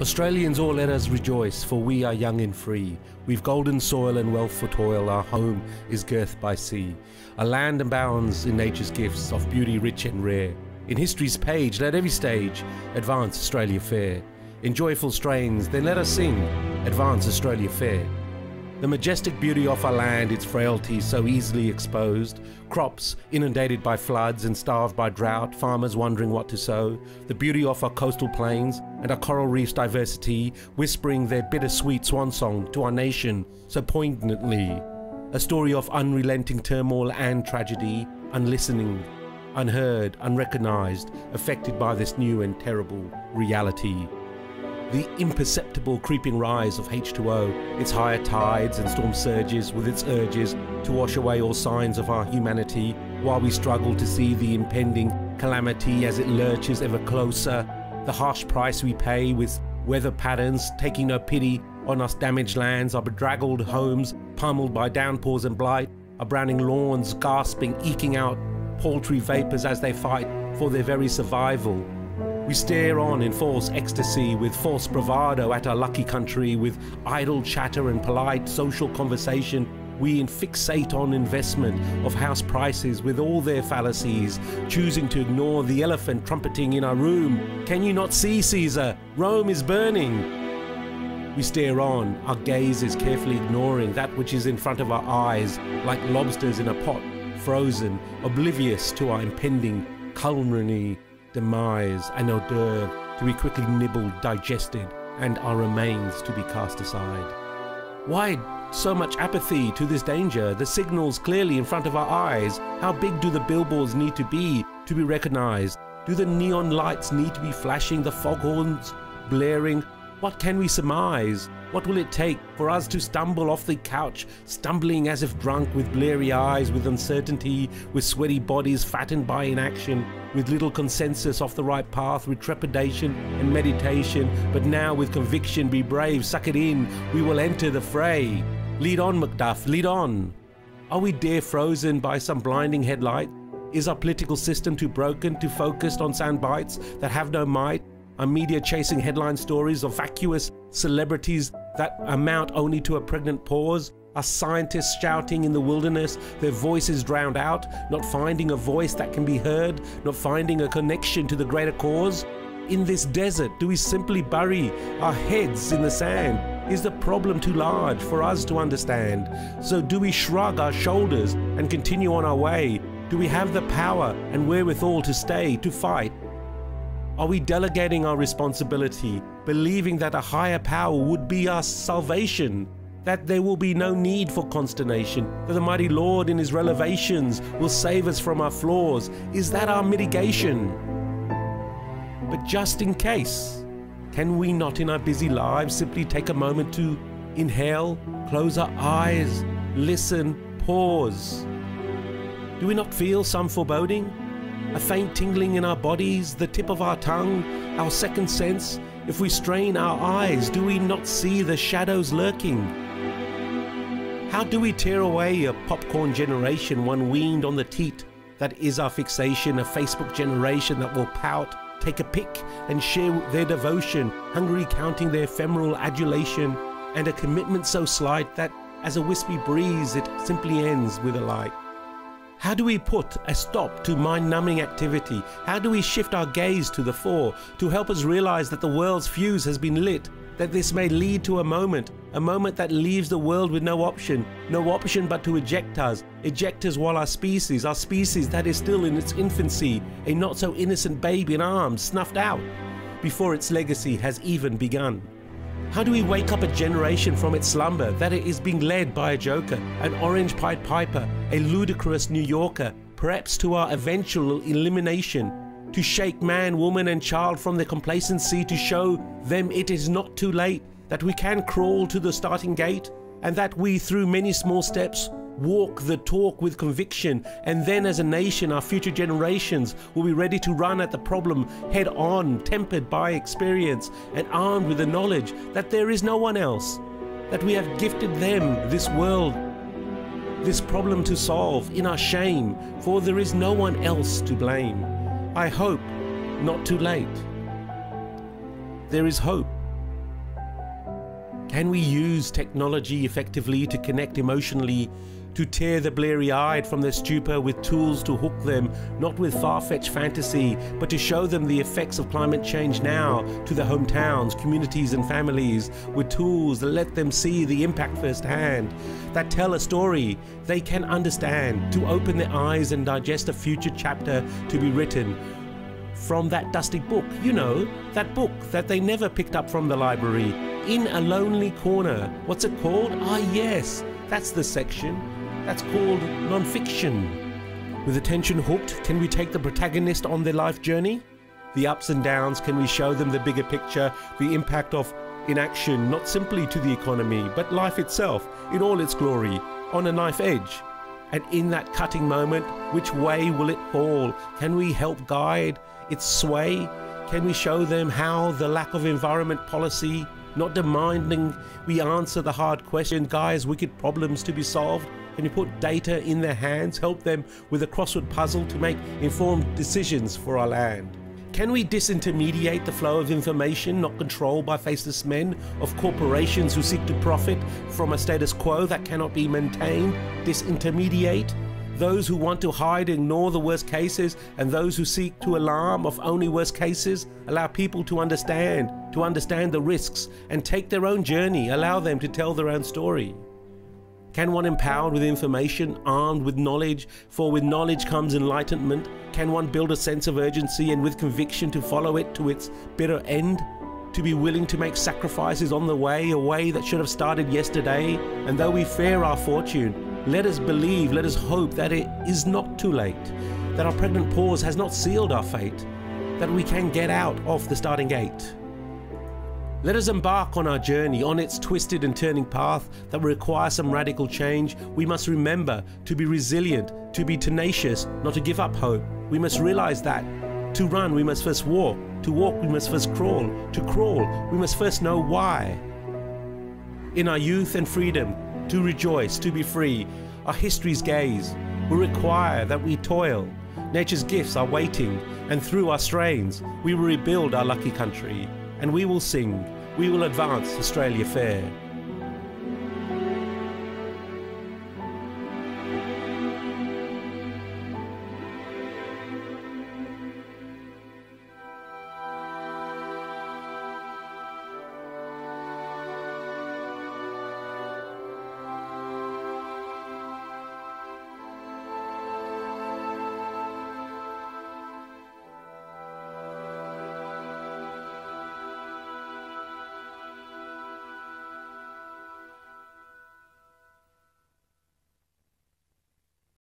Australians, all let us rejoice, for we are young and free. We've golden soil and wealth for toil, our home is girthed by sea. A land abounds in nature's gifts, of beauty rich and rare. In history's page, let every stage advance Australia fair. In joyful strains, then let us sing, advance Australia fair. The majestic beauty of our land, its frailty so easily exposed, crops inundated by floods and starved by drought, farmers wondering what to sow, the beauty of our coastal plains and our coral reefs' diversity, whispering their bittersweet swan song to our nation so poignantly. A story of unrelenting turmoil and tragedy, unlistening, unheard, unrecognized, affected by this new and terrible reality the imperceptible creeping rise of H2O, its higher tides and storm surges with its urges to wash away all signs of our humanity, while we struggle to see the impending calamity as it lurches ever closer, the harsh price we pay with weather patterns taking no pity on us damaged lands, our bedraggled homes pummeled by downpours and blight, our browning lawns gasping, eking out paltry vapors as they fight for their very survival. We stare on in false ecstasy, with false bravado at our lucky country, with idle chatter and polite social conversation. We fixate on investment of house prices with all their fallacies, choosing to ignore the elephant trumpeting in our room. Can you not see, Caesar? Rome is burning. We stare on, our gaze is carefully ignoring that which is in front of our eyes, like lobsters in a pot, frozen, oblivious to our impending culinary demise, and hors d'oeuvre to be quickly nibbled, digested, and our remains to be cast aside. Why so much apathy to this danger? The signals clearly in front of our eyes. How big do the billboards need to be to be recognized? Do the neon lights need to be flashing, the foghorns blaring? What can we surmise? What will it take for us to stumble off the couch, stumbling as if drunk, with bleary eyes, with uncertainty, with sweaty bodies fattened by inaction, with little consensus off the right path, with trepidation and meditation, but now with conviction, be brave, suck it in, we will enter the fray. Lead on, Macduff, lead on. Are we dare frozen by some blinding headlight? Is our political system too broken, too focused on sound bites that have no might? Are media chasing headline stories of vacuous celebrities that amount only to a pregnant pause? Are scientists shouting in the wilderness, their voices drowned out, not finding a voice that can be heard, not finding a connection to the greater cause? In this desert, do we simply bury our heads in the sand? Is the problem too large for us to understand? So do we shrug our shoulders and continue on our way? Do we have the power and wherewithal to stay, to fight, are we delegating our responsibility, believing that a higher power would be our salvation? That there will be no need for consternation, that the mighty Lord in his revelations will save us from our flaws? Is that our mitigation? But just in case, can we not in our busy lives simply take a moment to inhale, close our eyes, listen, pause? Do we not feel some foreboding? A faint tingling in our bodies, the tip of our tongue, our second sense? If we strain our eyes, do we not see the shadows lurking? How do we tear away a popcorn generation, one weaned on the teat? That is our fixation, a Facebook generation that will pout, take a pic, and share their devotion, hungry counting their ephemeral adulation, and a commitment so slight that, as a wispy breeze, it simply ends with a light. How do we put a stop to mind numbing activity? How do we shift our gaze to the fore to help us realize that the world's fuse has been lit? That this may lead to a moment, a moment that leaves the world with no option, no option but to eject us, eject us while our species, our species that is still in its infancy, a not so innocent babe in arms, snuffed out before its legacy has even begun. How do we wake up a generation from its slumber that it is being led by a joker, an orange pied piper, a ludicrous New Yorker, perhaps to our eventual elimination, to shake man, woman, and child from their complacency, to show them it is not too late, that we can crawl to the starting gate, and that we, through many small steps, walk the talk with conviction, and then as a nation, our future generations will be ready to run at the problem head on, tempered by experience and armed with the knowledge that there is no one else, that we have gifted them this world, this problem to solve in our shame, for there is no one else to blame. I hope not too late. There is hope Can we use technology effectively to connect emotionally, to tear the bleary eyed from their stupor with tools to hook them, not with far fetched fantasy, but to show them the effects of climate change now to their hometowns, communities, and families, with tools that let them see the impact firsthand, that tell a story they can understand, to open their eyes and digest a future chapter to be written from that dusty book, you know, that book that they never picked up from the library in a lonely corner. What's it called? Ah, yes, that's the section. That's called non-fiction. With attention hooked, can we take the protagonist on their life journey? The ups and downs, can we show them the bigger picture, the impact of inaction, not simply to the economy, but life itself in all its glory, on a knife edge? And in that cutting moment, which way will it fall? Can we help guide its sway? Can we show them how the lack of environment policy not demanding we answer the hard question, guys, wicked problems to be solved. Can you put data in their hands, help them with a crossword puzzle to make informed decisions for our land? Can we disintermediate the flow of information not controlled by faceless men, of corporations who seek to profit from a status quo that cannot be maintained? Disintermediate? those who want to hide ignore the worst cases, and those who seek to alarm of only worst cases, allow people to understand, to understand the risks, and take their own journey, allow them to tell their own story. Can one empowered with information, armed with knowledge, for with knowledge comes enlightenment, can one build a sense of urgency and with conviction to follow it to its bitter end? To be willing to make sacrifices on the way, a way that should have started yesterday, and though we fear our fortune, let us believe, let us hope that it is not too late, that our pregnant pause has not sealed our fate, that we can get out of the starting gate. Let us embark on our journey, on its twisted and turning path that will require some radical change. We must remember to be resilient, to be tenacious, not to give up hope. We must realize that to run, we must first walk. To walk, we must first crawl. To crawl, we must first know why. In our youth and freedom, to rejoice, to be free. Our history's gaze will require that we toil. Nature's gifts are waiting, and through our strains, we will rebuild our lucky country, and we will sing, we will advance Australia fair.